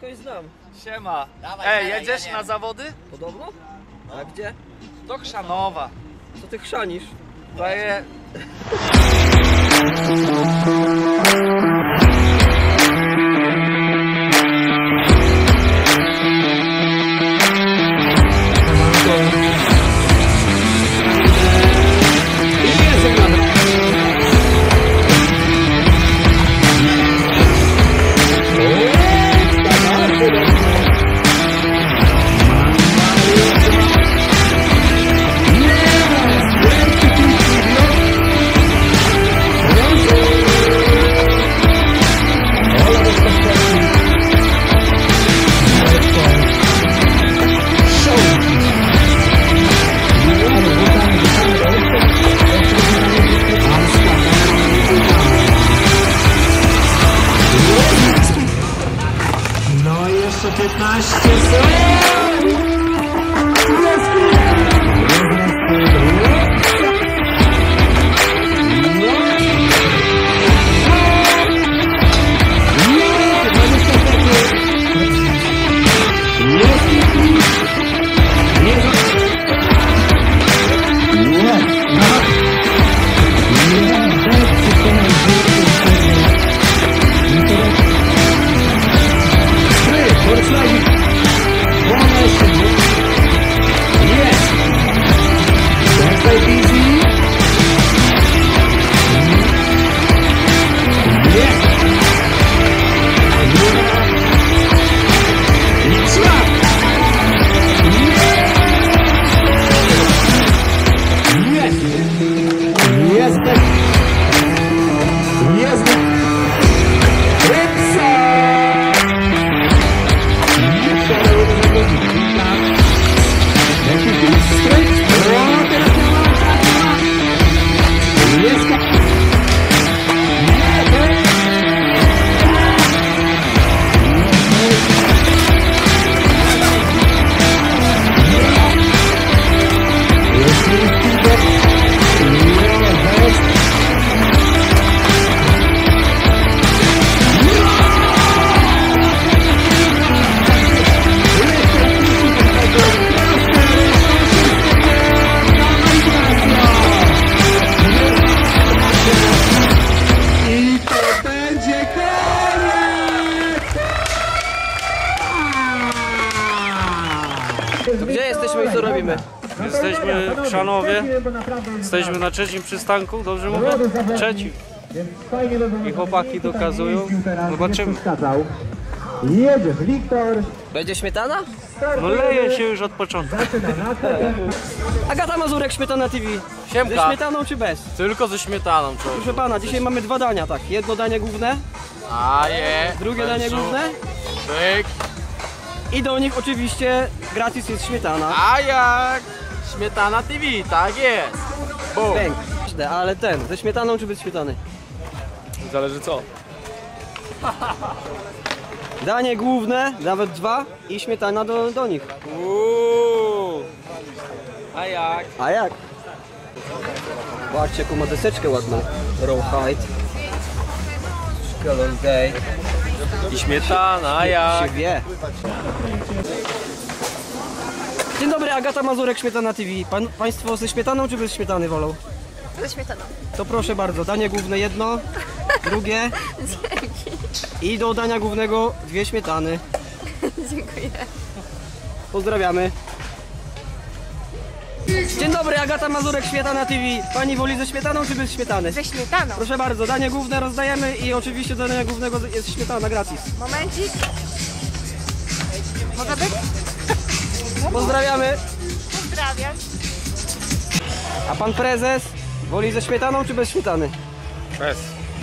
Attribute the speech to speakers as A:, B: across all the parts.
A: skądś znam.
B: Siema.
C: Dawaj,
B: Ej,
C: dawaj,
B: jedziesz
C: ja
B: na zawody?
A: Podobno? A gdzie?
B: Do Chrzanowa.
A: Co ty chrzanisz?
B: Daję...
D: No i jeszcze
A: jesteśmy
E: na trzecim przystanku, dobrze mówię? Trzecim. I chłopaki dokazują. Zobaczymy.
D: Jedziesz, Wiktor.
A: Będzie śmietana?
E: No leje się już od początku.
A: Agata Mazurek, Śmietana TV. Ze
B: Siemka.
A: śmietaną czy bez?
B: Tylko ze śmietaną, człowiek.
A: Proszę pana, dzisiaj mamy dwa dania, tak. Jedno danie główne,
B: A je.
A: drugie danie główne
B: Pyk.
A: i do nich oczywiście gratis jest śmietana.
B: A jak? Śmietana TV, tak jest. Bum.
A: Bęk. Ale ten, ze śmietaną czy bez śmietany?
B: Zależy co.
A: Danie główne, nawet dwa i śmietana do, do nich.
B: Uuu. A jak?
A: A jak? Zobaczcie jaką ma deseczkę ładną. Rawhide. Color Day.
B: I śmietana, a jak?
A: Się wie. Dzień dobry, Agata Mazurek, Śmietana TV. Pan, państwo ze śmietaną czy bez śmietany wolą?
F: Ze śmietaną.
A: To proszę bardzo, danie główne jedno, drugie i do dania głównego dwie śmietany.
F: Dziękuję.
A: Pozdrawiamy. Dzień dobry, Agata Mazurek, Śmietana TV. Pani woli ze śmietaną czy bez śmietany?
F: Ze śmietaną.
A: Proszę bardzo, danie główne rozdajemy i oczywiście do dania głównego jest śmietana gratis.
F: Momencik.
A: Pozdrawiamy.
F: Pozdrawiam.
A: A pan prezes woli ze śmietaną czy bez śmietany?
E: Bez.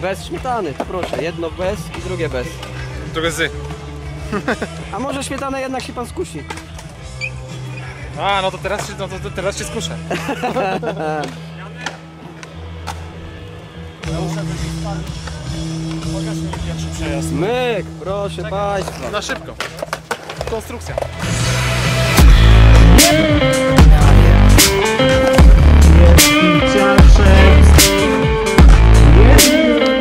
A: Bez śmietany, to proszę. Jedno bez i drugie bez.
E: Trochę zy.
A: A może śmietanę jednak się pan skusi?
E: A, no to teraz, się- no to, to teraz się skuszę.
A: Myk, proszę państwa.
E: Na szybko. Konstrukcja.
D: Jest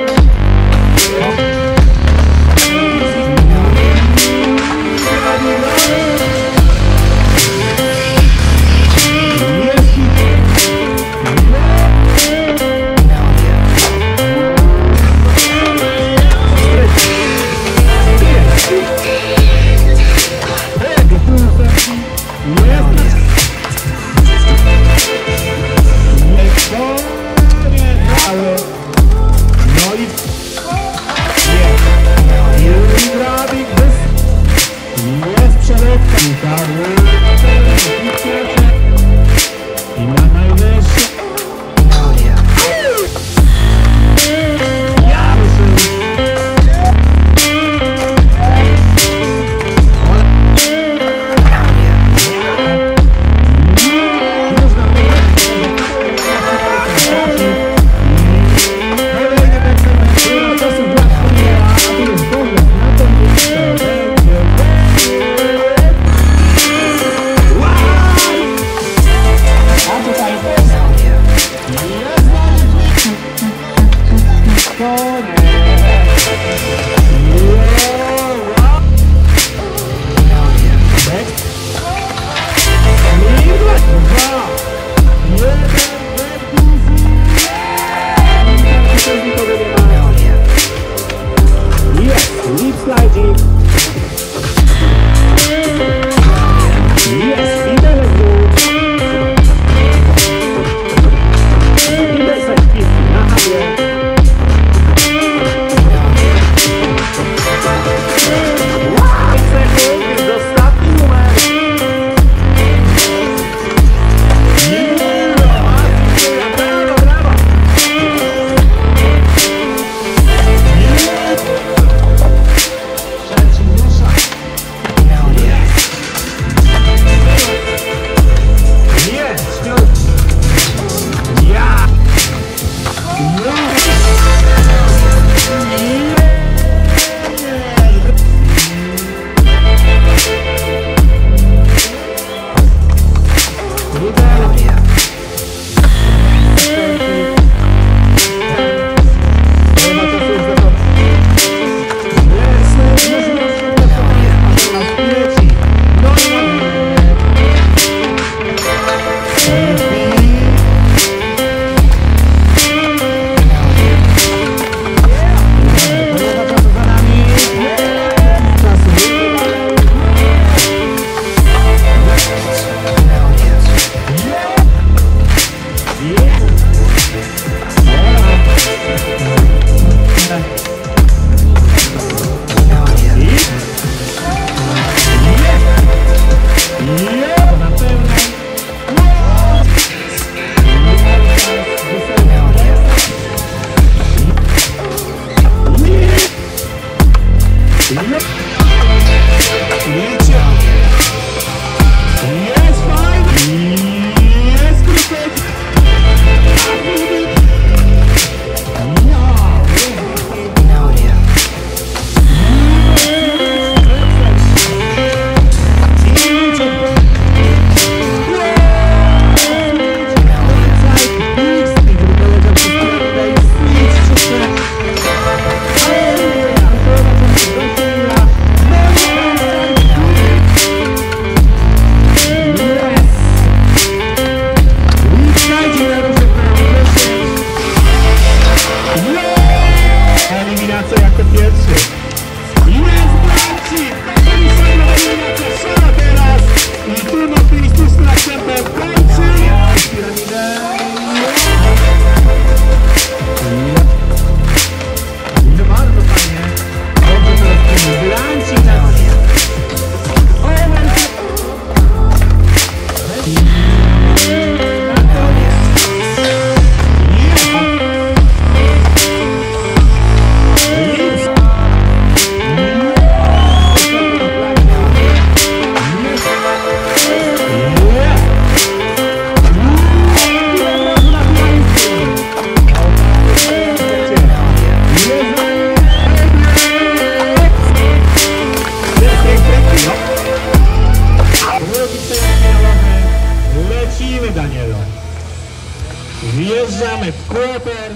D: Quarter.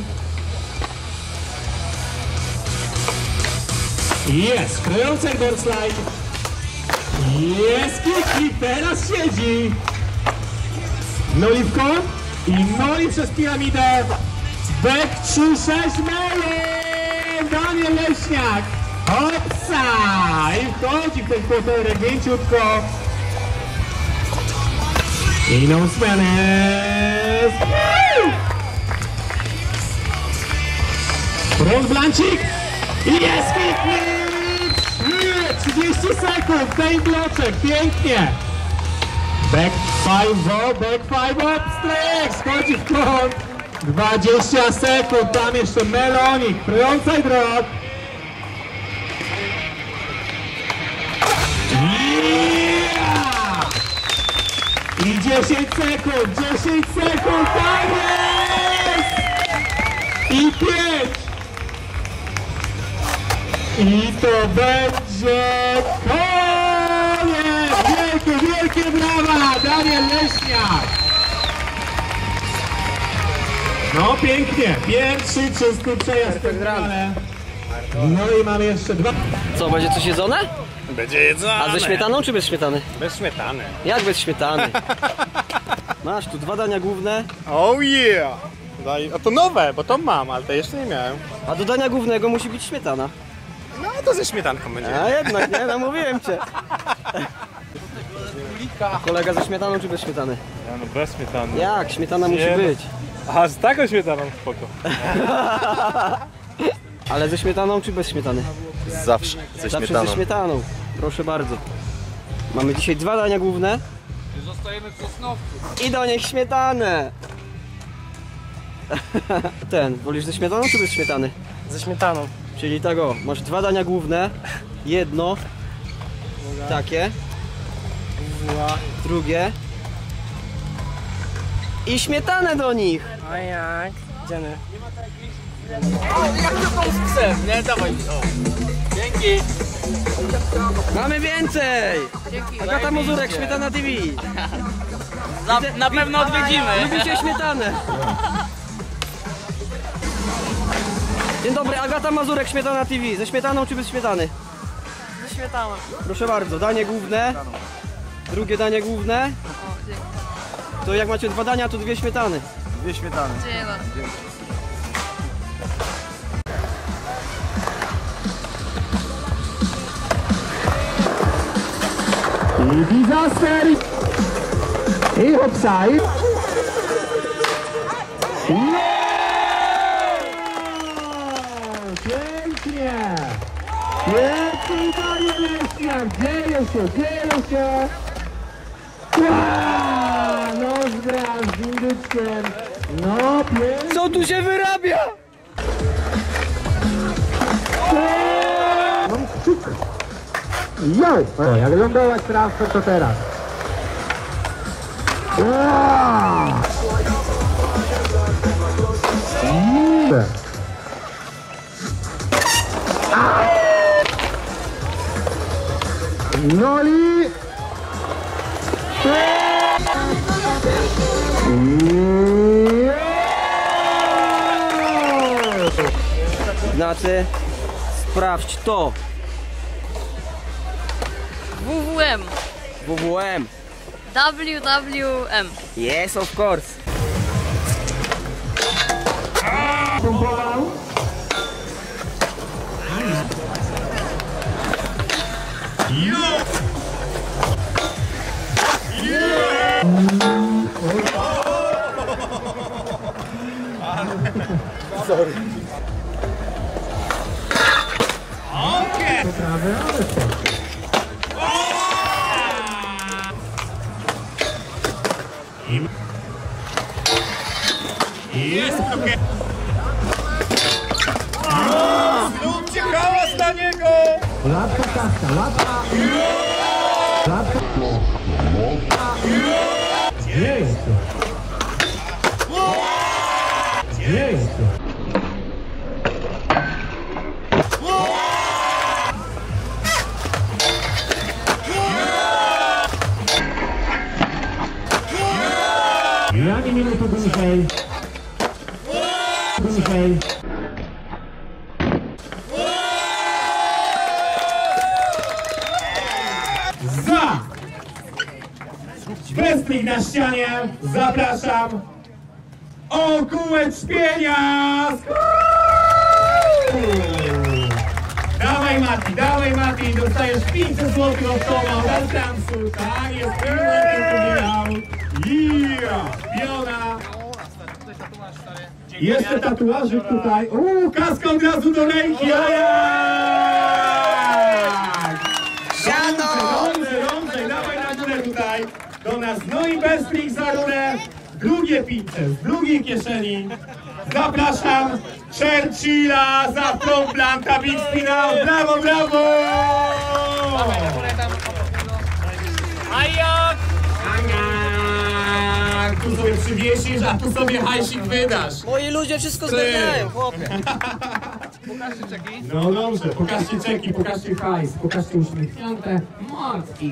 D: Jest, kryjący board slide. Jest kickflip, teraz siedzi. Noliwko i noli przez piramidę. Back 3-6 melon. Daniel Leśniak. Hopsa! I wchodzi w ten quarterek mięciutko. I no Spanish. Front blancik. I jest. Nie, 30 sekund, ten bloczek, pięknie. Back 5 up, back 5 up, stretch, schodzi w kąt. 20 sekund, tam jeszcze melonik, frontside drop. Yeah! I 10 sekund, 10 sekund, tak jest! I 5! I to będzie koniec! Wielkie, wielkie brawa! Daniel Leśniak! No pięknie, pierwszy czysty przejazd w finale. No i mamy jeszcze dwa.
A: Co, będzie coś jedzone?
C: Będzie jedzone.
A: A ze śmietaną czy bez śmietany?
C: Bez śmietany.
A: Jak bez śmietany? Masz tu dwa dania główne,
C: Oh yeah! Daj, a to nowe, bo to mam, ale to jeszcze nie miałem.
A: a do dania głównego musi być śmietana.
C: No to ze śmietanką będzie.
A: A jednak nie, no mówiłem cię. Kolega ze śmietaną czy bez śmietany?
E: Ja no bez śmietany.
A: Jak? Śmietana musi
E: Nie.
A: być.
E: A z taką śmietaną spoko.
A: Ale ze śmietaną czy bez śmietany?
C: Zawsze ze
A: Zawsze ze śmietaną. Proszę bardzo. Mamy dzisiaj dwa dania główne.
B: Zostajemy w Sosnowcu.
A: I do nich śmietanę. Ten, wolisz ze śmietaną czy bez śmietany?
B: Ze śmietaną.
A: Czyli tak o, masz dwa dania główne, jedno, takie, drugie i śmietanę do nich.
B: A jak? Idziemy. O, jak to tą chcę, nie? Dawaj. O. Dzięki.
A: Mamy więcej! Agata Mozurek, Śmietana TV.
B: Na, na pewno odwiedzimy.
A: Lubicie śmietanę. Dzień dobry, Agata Mazurek, Śmietana TV. Ze śmietaną czy bez śmietany?
F: Ze śmietaną.
A: Proszę bardzo, danie główne. Drugie danie główne. To jak macie dwa dania, to dwie śmietany.
F: Dziękuję.
D: I disaster. I offside. Pięknie! Pięknie, panie Leśniak! Dzieje się, dzieje się! Wow! No z z indyczkiem! No pięknie!
A: Co tu się wyrabia?
D: Jo! O, jak lądować transfer to teraz. Wow!
A: Sprawdź to.
F: WWM.
A: WWM.
F: WWM.
A: Yes, of course.
C: Hałas dla niego!
D: Łapka kasta, łapka! Łapka! Jest! Jest! Ani minuty dłużej. Dłużej. Wrestling na ścianie. Zapraszam. O kółek szpienia dawaj Mati, dawaj Mati. Dostajesz 500 zł od Toma. Welcome tak jest. Piłek Yeah, jeszcze tatuażyk tutaj. Uuu, kaska od razu do ręki. a Bestrik za górę. Drugie pizzę z drugiej kieszeni. Zapraszam Churchilla za tą Blanka Big Spinał. Brawo, brawo!
B: A jak?
D: A Tu sobie przywiesisz, a tu sobie hajsik wydasz.
A: Moi ludzie wszystko zgarniają, chłopie.
D: No dobrze, pokażcie czeki, pokażcie hajs, pokażcie uśmiechnięte mordki.